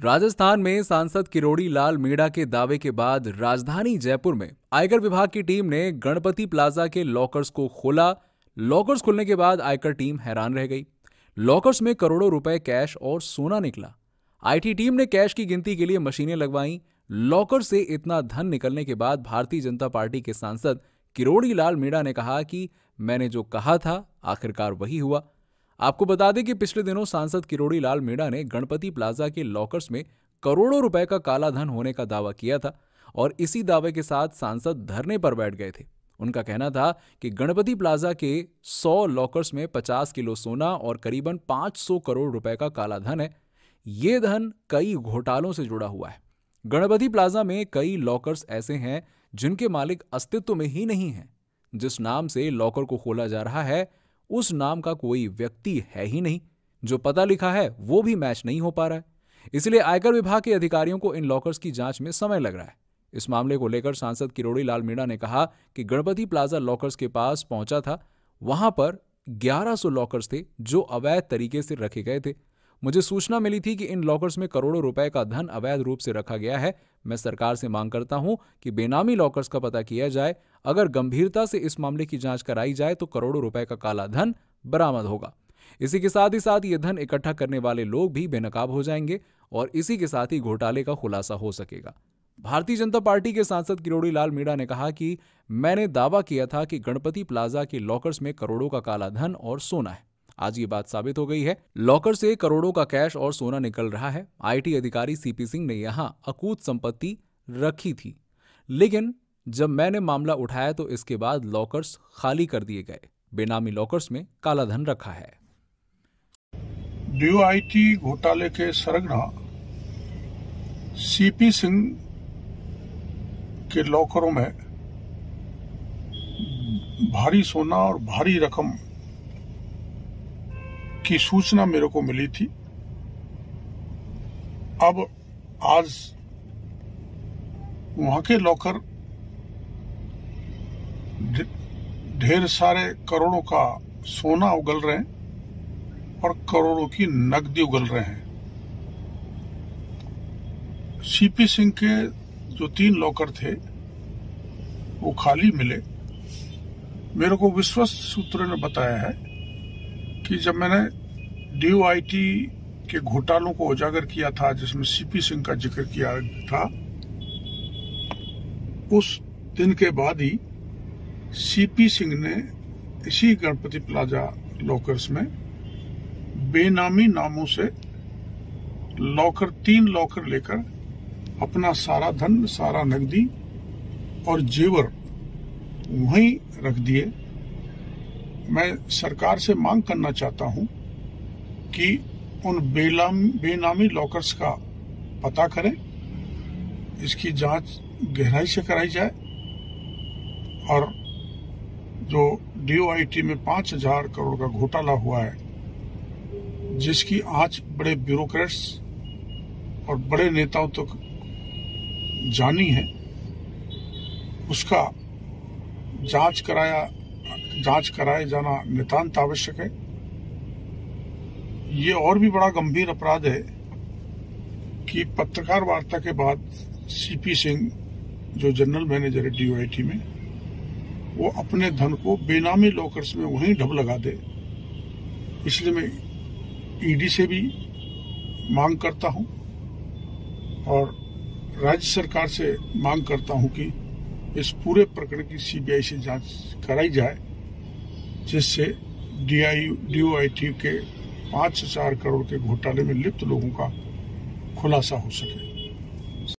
राजस्थान में सांसद किरोड़ी लाल मीणा के दावे के बाद राजधानी जयपुर में आयकर विभाग की टीम ने गणपति प्लाजा के लॉकर्स को खोला। लॉकर्स खुलने के बाद आयकर टीम हैरान रह गई। लॉकर्स में करोड़ों रुपए कैश और सोना निकला। आईटी टीम ने कैश की गिनती के लिए मशीनें लगवाई। लॉकर से इतना धन निकलने के बाद भारतीय जनता पार्टी के सांसद किरोड़ी लाल मीणा ने कहा कि मैंने जो कहा था, आखिरकार वही हुआ। आपको बता दें कि पिछले दिनों सांसद किरोड़ी लाल मीणा ने गणपति प्लाजा के लॉकर्स में करोड़ों रुपए का काला धन होने का दावा किया था और इसी दावे के साथ सांसद धरने पर बैठ गए थे। उनका कहना था कि गणपति प्लाजा के 100 लॉकर्स में 50 किलो सोना और करीबन 500 करोड़ रुपए का काला धन है। ये धन कई घोटालों से जुड़ा हुआ है। गणपति प्लाजा में कई लॉकर्स ऐसे हैं जिनके मालिक अस्तित्व में ही नहीं हैं। जिस नाम से लॉकर को खोला जा रहा है उस नाम का कोई व्यक्ति है ही नहीं। जो पता लिखा है, वो भी मैच नहीं हो पा रहा है। इसलिए आयकर विभाग के अधिकारियों को इन लॉकर्स की जाँच में समय लग रहा है। इस मामले को लेकर सांसद किरोड़ी लाल मीणा ने कहा कि गणपति प्लाजा लॉकर्स के पास पहुँचा था। वहाँ पर 1100 लॉकर्स थे, जो अवैध तरीके से रखे गए थे। मुझे सूचना मिली थी कि इन लॉकर्स में करोड़ों रुपए का धन अवैध रूप से रखा गया है। मैं सरकार से मांग करता हूँ कि बेनामी लॉकर्स का पता किया जाए। अगर गंभीरता से इस मामले की जाँच कराई जाए तो करोड़ों रुपए का काला धन बरामद होगा। इसी के साथ ही साथ ये धन इकट्ठा करने वाले लोग भी बेनकाब हो जाएँगे और इसी के साथ ही घोटाले का खुलासा हो सकेगा। भारतीय जनता पार्टी के सांसद किरोड़ी लाल मीणा ने कहा कि मैंने दावा किया था कि गणपति प्लाजा के लॉकर्स में करोड़ों का काला धन और सोना है। आज ये बात साबित हो गई है। लॉकर से करोड़ों का कैश और सोना निकल रहा है। आईटी अधिकारी सीपी सिंह ने यहाँ अकूत संपत्ति रखी थी। लेकिन जब मैंने मामला उठाया तो इसके बाद लॉकर्स खाली कर दिए गए। बेनामी लॉकर्स में काला धन रखा है। घोटाले के सरगना सीपी सिंह के लॉकरों में भारी सोना और भारी रकम की सूचना मेरे को मिली थी। अब आज वहाँ के लॉकर ढेर सारे करोड़ों का सोना उगल रहे हैं और करोड़ों की नकदी उगल रहे हैं। सीपी सिंह के जो तीन लॉकर थे, वो खाली मिले। मेरे को विश्वस्त सूत्रों ने बताया है कि जब मैंने डीओआईटी के घोटालों को उजागर किया था, जिसमें सीपी सिंह का ज़िक्र किया था, उस दिन के बाद ही सीपी सिंह ने इसी गणपति प्लाजा लॉकर्स में बेनामी नामों से लॉकर, तीन लॉकर लेकर अपना सारा धन, सारा नकदी और जेवर वहीं रख दिए। मैं सरकार से मांग करना चाहता हूँ कि उन बेनामी लॉकर्स का पता करें, इसकी जाँच गहराई से कराई जाए, और जो डीओआईटी में पाँच हज़ार करोड़ का घोटाला हुआ है, जिसकी आज बड़े ब्यूरोक्रेट्स और बड़े नेताओं तक जानी है, उसका जाँच कराया जाँच कराए जाना नितांत आवश्यक है। ये और भी बड़ा गंभीर अपराध है कि पत्रकार वार्ता के बाद सीपी सिंह जो जनरल मैनेजर है डीओआईटी में, वो अपने धन को बेनामी लॉकर्स में वहीं ढब लगा दे। इसलिए मैं ईडी से भी मांग करता हूँ और राज्य सरकार से मांग करता हूँ कि इस पूरे प्रकरण की सीबीआई से जाँच कराई जाए। जिससे डीआई डीओआईटी के पाँच हज़ार करोड़ के घोटाले में लिप्त लोगों का खुलासा हो सके।